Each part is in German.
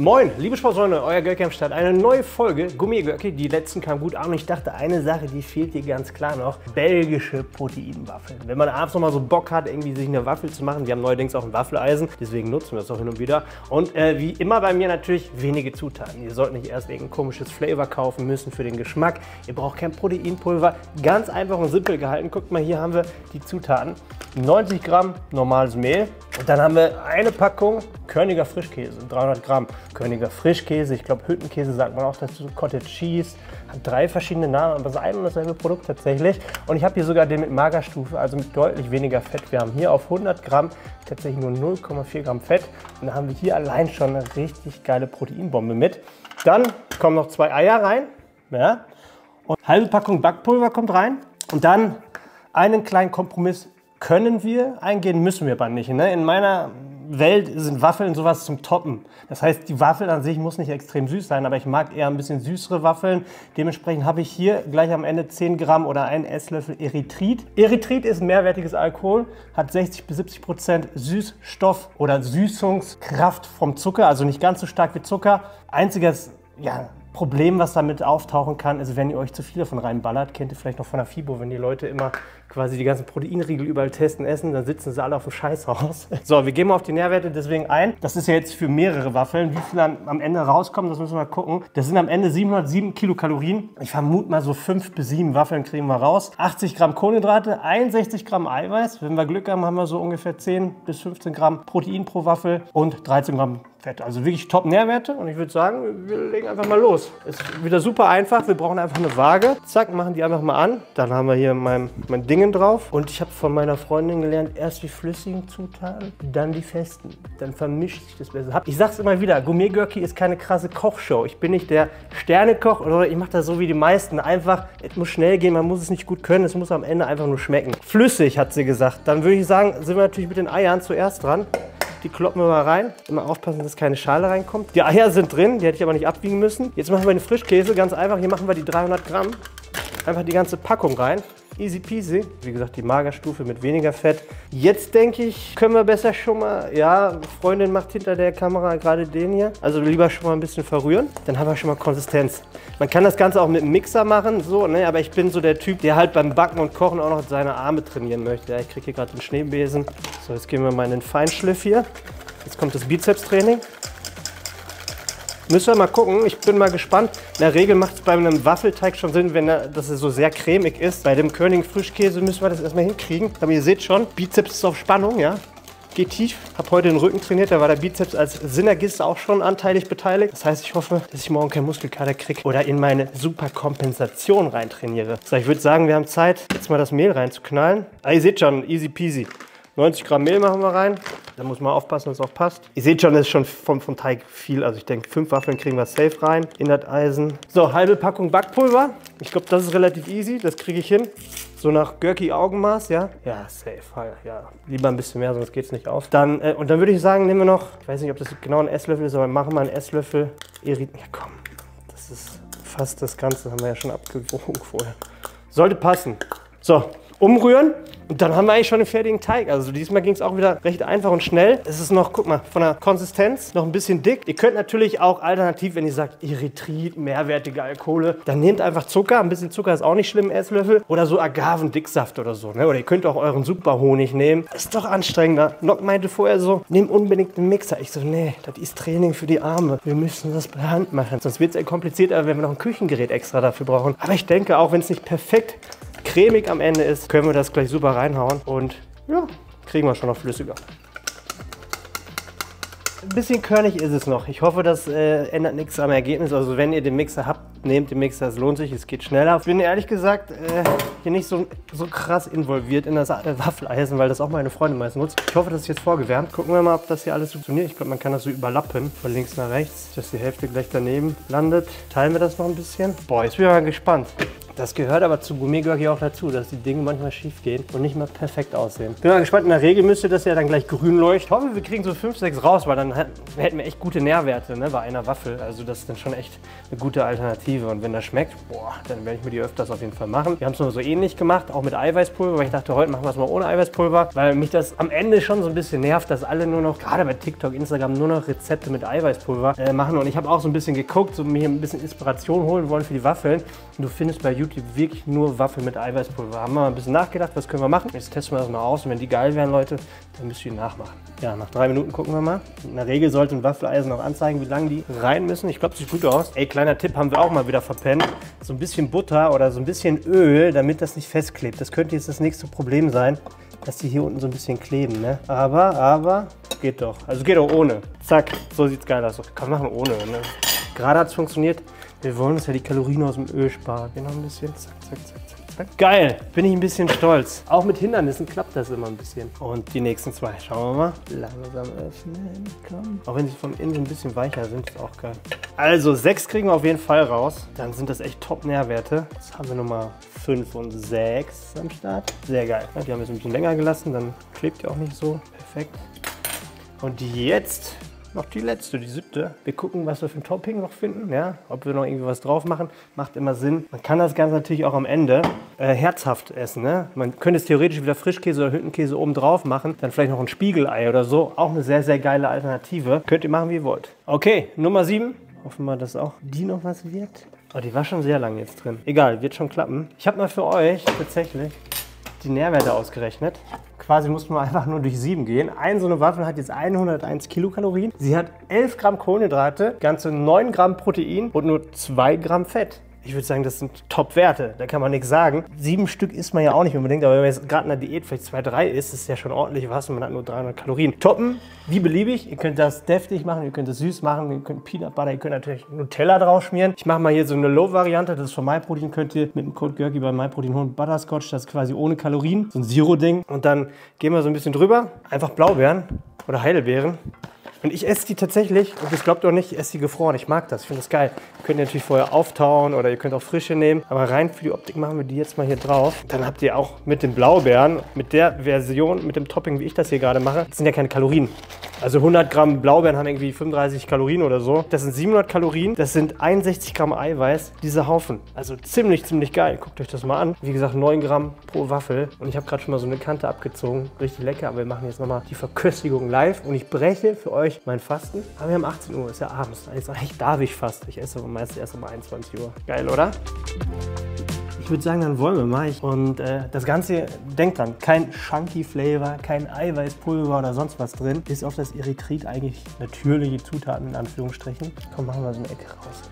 Moin, liebe Sportfreunde, euer Görki am Start. Eine neue Folge Gummigurki. Die letzten kamen gut an und ich dachte, eine Sache, die fehlt hier ganz klar noch. Belgische Proteinwaffeln. Wenn man abends noch mal so Bock hat, irgendwie sich eine Waffel zu machen. Wir haben neuerdings auch ein Waffeleisen, deswegen nutzen wir das auch hin und wieder. Und äh, wie immer bei mir natürlich wenige Zutaten. Ihr sollt nicht erst irgendein komisches Flavor kaufen müssen für den Geschmack. Ihr braucht kein Proteinpulver. Ganz einfach und simpel gehalten. Guckt mal, hier haben wir die Zutaten. 90 Gramm normales Mehl. Und dann haben wir eine Packung Körniger Frischkäse, 300 Gramm. Körniger Frischkäse, ich glaube Hüttenkäse sagt man auch dazu, Cottage Cheese, hat drei verschiedene Namen, aber es ist ein und dasselbe Produkt tatsächlich. Und ich habe hier sogar den mit Magerstufe, also mit deutlich weniger Fett. Wir haben hier auf 100 Gramm tatsächlich nur 0,4 Gramm Fett. Und da haben wir hier allein schon eine richtig geile Proteinbombe mit. Dann kommen noch zwei Eier rein. Ja. Und halbe Packung Backpulver kommt rein. Und dann einen kleinen Kompromiss können wir eingehen, müssen wir aber nicht. Ne? In meiner Welt sind Waffeln sowas zum Toppen. Das heißt, die Waffel an sich muss nicht extrem süß sein, aber ich mag eher ein bisschen süßere Waffeln. Dementsprechend habe ich hier gleich am Ende 10 Gramm oder einen Esslöffel Erythrit. Erythrit ist mehrwertiges Alkohol, hat 60 bis 70 Prozent Süßstoff oder Süßungskraft vom Zucker, also nicht ganz so stark wie Zucker. Einziges ja, Problem, was damit auftauchen kann, ist, wenn ihr euch zu viel davon reinballert, kennt ihr vielleicht noch von der FIBO, wenn die Leute immer quasi die ganzen Proteinriegel überall testen, essen, dann sitzen sie alle auf dem Scheißhaus. So, wir gehen mal auf die Nährwerte deswegen ein. Das ist ja jetzt für mehrere Waffeln. Wie viel am Ende rauskommen, das müssen wir mal gucken. Das sind am Ende 707 Kilokalorien. Ich vermute mal so 5 bis 7 Waffeln kriegen wir raus. 80 Gramm Kohlenhydrate, 61 Gramm Eiweiß. Wenn wir Glück haben, haben wir so ungefähr 10 bis 15 Gramm Protein pro Waffel und 13 Gramm Fett. Also wirklich top Nährwerte und ich würde sagen, wir legen einfach mal los. Ist wieder super einfach. Wir brauchen einfach eine Waage. Zack, machen die einfach mal an. Dann haben wir hier mein, mein Dingen drauf. Und ich habe von meiner Freundin gelernt, erst die flüssigen Zutaten, dann die festen. Dann vermischt sich das besser. Ich sag's immer wieder, Gourmet-Görki ist keine krasse Kochshow. Ich bin nicht der Sternekoch oder ich mache das so wie die meisten. Einfach, es muss schnell gehen, man muss es nicht gut können, es muss am Ende einfach nur schmecken. Flüssig, hat sie gesagt. Dann würde ich sagen, sind wir natürlich mit den Eiern zuerst dran. Die kloppen wir mal rein. Immer aufpassen, dass keine Schale reinkommt. Die Eier sind drin, die hätte ich aber nicht abwiegen müssen. Jetzt machen wir den Frischkäse, ganz einfach. Hier machen wir die 300 Gramm. Einfach die ganze Packung rein. Easy peasy. Wie gesagt, die Magerstufe mit weniger Fett. Jetzt denke ich, können wir besser schon mal, ja, Freundin macht hinter der Kamera gerade den hier. Also lieber schon mal ein bisschen verrühren. Dann haben wir schon mal Konsistenz. Man kann das Ganze auch mit einem Mixer machen, so, ne? aber ich bin so der Typ, der halt beim Backen und Kochen auch noch seine Arme trainieren möchte. Ja, ich kriege hier gerade den Schneebesen. So, jetzt gehen wir mal in den Feinschliff hier. Jetzt kommt das Bizeps-Training. Müssen wir mal gucken. Ich bin mal gespannt. In der Regel macht es bei einem Waffelteig schon Sinn, wenn er, dass er so sehr cremig ist. Bei dem König Frischkäse müssen wir das erstmal hinkriegen. Aber ihr seht schon, Bizeps ist auf Spannung, ja. Geht tief. Hab heute den Rücken trainiert, da war der Bizeps als Synergist auch schon anteilig beteiligt. Das heißt, ich hoffe, dass ich morgen keinen Muskelkater kriege oder in meine Superkompensation reintrainiere. So, ich würde sagen, wir haben Zeit, jetzt mal das Mehl reinzuknallen. Ah, ihr seht schon, easy peasy. 90 Gramm Mehl machen wir rein. Da muss man aufpassen, dass es auch passt. Ihr seht schon, das ist schon vom, vom Teig viel. Also ich denke, fünf Waffeln kriegen wir safe rein in das Eisen. So, halbe Packung Backpulver. Ich glaube, das ist relativ easy. Das kriege ich hin. So nach Görki Augenmaß, ja? Ja, safe. Ja, lieber ein bisschen mehr, sonst geht es nicht auf. Dann, äh, und dann würde ich sagen, nehmen wir noch, ich weiß nicht, ob das genau ein Esslöffel ist, aber machen wir einen Esslöffel Erit. Ja, komm. Das ist fast das Ganze. Haben wir ja schon abgewogen vorher. Sollte passen. So, umrühren und dann haben wir eigentlich schon den fertigen Teig. Also diesmal ging es auch wieder recht einfach und schnell. Es ist noch, guck mal, von der Konsistenz noch ein bisschen dick. Ihr könnt natürlich auch alternativ, wenn ihr sagt Erythrit, mehrwertige Alkohole, dann nehmt einfach Zucker. Ein bisschen Zucker ist auch nicht schlimm, Esslöffel. Oder so Agavendicksaft oder so. Ne? Oder ihr könnt auch euren Superhonig nehmen. Ist doch anstrengender. Nock meinte vorher so, nimm unbedingt einen Mixer. Ich so, nee, das ist Training für die Arme. Wir müssen das per Hand machen. Sonst wird es komplizierter, wenn wir noch ein Küchengerät extra dafür brauchen. Aber ich denke, auch wenn es nicht perfekt cremig am Ende ist, können wir das gleich super reinhauen und ja, kriegen wir schon noch flüssiger. Ein bisschen körnig ist es noch. Ich hoffe, das äh, ändert nichts am Ergebnis. Also wenn ihr den Mixer habt, nehmt den Mixer, es lohnt sich, es geht schneller. Ich bin ehrlich gesagt äh, hier nicht so, so krass involviert in das äh, Waffeleisen, weil das auch meine Freundin meist nutzt. Ich hoffe, das ist jetzt vorgewärmt. Gucken wir mal, ob das hier alles funktioniert. Ich glaube, man kann das so überlappen, von links nach rechts, dass die Hälfte gleich daneben landet. Teilen wir das noch ein bisschen. Boah, jetzt bin ich mal gespannt. Das gehört aber zu Gourmet-Görki auch dazu, dass die Dinge manchmal schief gehen und nicht mal perfekt aussehen. Bin mal gespannt, in der Regel müsste das ja dann gleich grün leuchten. Ich hoffe, wir kriegen so 5, 6 raus, weil dann hätten wir echt gute Nährwerte ne, bei einer Waffel. Also das ist dann schon echt eine gute Alternative. Und wenn das schmeckt, boah, dann werde ich mir die öfters auf jeden Fall machen. Wir haben es nur so ähnlich gemacht, auch mit Eiweißpulver, weil ich dachte, heute machen wir es mal ohne Eiweißpulver, weil mich das am Ende schon so ein bisschen nervt, dass alle nur noch, gerade bei TikTok, Instagram, nur noch Rezepte mit Eiweißpulver äh, machen. Und ich habe auch so ein bisschen geguckt, so mir ein bisschen Inspiration holen wollen für die Waffeln. Und du findest bei YouTube wirklich nur Waffeln mit Eiweißpulver. Haben wir mal ein bisschen nachgedacht, was können wir machen. Jetzt testen wir das mal aus und wenn die geil wären, Leute, dann müsst ihr die nachmachen. Ja, nach drei Minuten gucken wir mal. In der Regel sollte ein Waffeleisen auch anzeigen, wie lange die rein müssen. Ich glaube, sieht gut aus. Ey, kleiner Tipp haben wir auch mal wieder verpennt. So ein bisschen Butter oder so ein bisschen Öl, damit das nicht festklebt. Das könnte jetzt das nächste Problem sein, dass die hier unten so ein bisschen kleben, ne? Aber, aber, geht doch. Also geht auch ohne. Zack, so sieht's geil aus. Kann man machen ohne, ne? Gerade hat es funktioniert. Wir wollen uns ja die Kalorien aus dem Öl sparen. Wir ein bisschen. Zack, zack, zack, zack. Geil, bin ich ein bisschen stolz. Auch mit Hindernissen klappt das immer ein bisschen. Und die nächsten zwei, schauen wir mal. Langsam öffnen, komm. Auch wenn sie von innen ein bisschen weicher sind, ist auch geil. Also sechs kriegen wir auf jeden Fall raus. Dann sind das echt Top-Nährwerte. Jetzt haben wir Nummer 5 und 6 am Start. Sehr geil. Die haben wir jetzt ein bisschen länger gelassen, dann klebt die auch nicht so. Perfekt. Und jetzt noch die letzte, die siebte. Wir gucken, was wir für ein Topping noch finden, ja, ob wir noch irgendwie was drauf machen. Macht immer Sinn. Man kann das Ganze natürlich auch am Ende äh, herzhaft essen. Ne? Man könnte es theoretisch wieder Frischkäse oder Hüttenkäse oben drauf machen, dann vielleicht noch ein Spiegelei oder so. Auch eine sehr, sehr geile Alternative. Könnt ihr machen, wie ihr wollt. Okay, Nummer sieben. Hoffen wir, dass auch die noch was wird. Oh, die war schon sehr lange jetzt drin. Egal, wird schon klappen. Ich habe mal für euch tatsächlich die Nährwerte ausgerechnet. Quasi muss man einfach nur durch sieben gehen. Eine so eine Waffel hat jetzt 101 Kilokalorien. Sie hat 11 Gramm Kohlenhydrate, ganze 9 Gramm Protein und nur 2 Gramm Fett. Ich würde sagen, das sind Top-Werte. Da kann man nichts sagen. Sieben Stück isst man ja auch nicht unbedingt, aber wenn man jetzt gerade in der Diät vielleicht zwei, drei isst, ist es ja schon ordentlich was und man hat nur 300 Kalorien. Toppen, wie beliebig. Ihr könnt das deftig machen, ihr könnt das süß machen, ihr könnt Peanut Butter, ihr könnt natürlich Nutella drauf schmieren. Ich mache mal hier so eine Low-Variante, das ist von MyProtein, könnt ihr mit dem Code GURKY bei MyProtein holen. Butterscotch, das ist quasi ohne Kalorien, so ein Zero-Ding. Und dann gehen wir so ein bisschen drüber, einfach Blaubeeren oder Heidelbeeren. Und ich esse die tatsächlich, und das glaubt ihr nicht, ich esse die gefroren. Ich mag das, ich finde das geil. Ihr könnt die natürlich vorher auftauen oder ihr könnt auch frische nehmen. Aber rein für die Optik machen wir die jetzt mal hier drauf. Dann habt ihr auch mit den Blaubeeren, mit der Version, mit dem Topping, wie ich das hier gerade mache, sind ja keine Kalorien. Also 100 Gramm Blaubeeren haben irgendwie 35 Kalorien oder so. Das sind 700 Kalorien, das sind 61 Gramm Eiweiß, diese Haufen. Also ziemlich, ziemlich geil. Guckt euch das mal an. Wie gesagt, 9 Gramm pro Waffel. Und ich habe gerade schon mal so eine Kante abgezogen. Richtig lecker, aber wir machen jetzt nochmal die Verköstigung live. Und ich breche für euch mein Fasten. Aber wir haben 18 Uhr, ist ja abends. Eigentlich darf ich fast. Ich esse meistens erst um 21 Uhr. Geil, oder? Ich würde sagen, dann wollen wir mal. Und äh, das Ganze, denkt dran, kein Chunky Flavor, kein Eiweißpulver oder sonst was drin. Bis auf das Erythrit eigentlich natürliche Zutaten in Anführungsstrichen. Komm, machen wir so eine Ecke raus.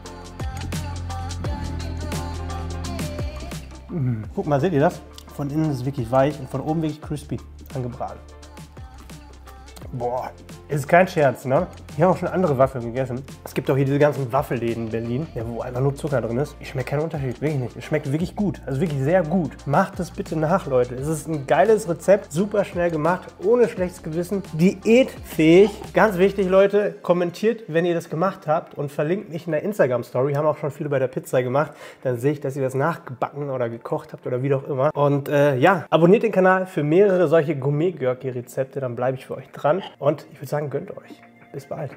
Mmh. Guck mal, seht ihr das? Von innen ist es wirklich weich und von oben wirklich crispy angebraten. Boah, ist kein Scherz, ne? Ich habe auch schon andere Waffeln gegessen. Es gibt auch hier diese ganzen Waffelläden in Berlin, wo einfach nur Zucker drin ist. Ich schmecke keinen Unterschied, wirklich nicht. Es schmeckt wirklich gut, also wirklich sehr gut. Macht es bitte nach, Leute. Es ist ein geiles Rezept, super schnell gemacht, ohne schlechtes Gewissen, diätfähig. Ganz wichtig, Leute, kommentiert, wenn ihr das gemacht habt und verlinkt mich in der Instagram-Story. Haben auch schon viele bei der Pizza gemacht. Dann sehe ich, dass ihr das nachgebacken oder gekocht habt oder wie auch immer. Und äh, ja, abonniert den Kanal für mehrere solche Gourmet-Görki-Rezepte, dann bleibe ich für euch dran. Und ich würde sagen, gönnt euch. Bis bald.